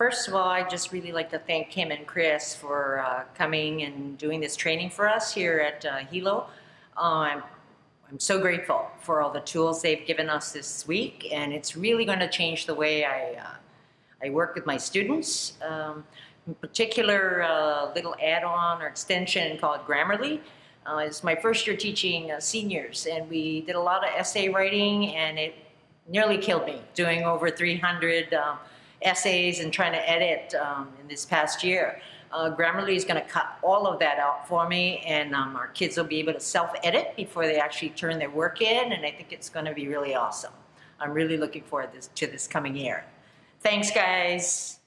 First of all, I just really like to thank Kim and Chris for uh, coming and doing this training for us here at uh, Hilo. Um, I'm so grateful for all the tools they've given us this week, and it's really going to change the way I, uh, I work with my students. Um, in particular, a little add-on or extension called Grammarly. Uh, it's my first year teaching uh, seniors, and we did a lot of essay writing, and it nearly killed me doing over 300 um, essays and trying to edit um, in this past year. Uh, Grammarly is going to cut all of that out for me, and um, our kids will be able to self-edit before they actually turn their work in, and I think it's going to be really awesome. I'm really looking forward this, to this coming year. Thanks, guys.